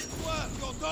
Arrête-toi, tu entends